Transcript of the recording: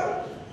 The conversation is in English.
help.